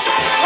Peace.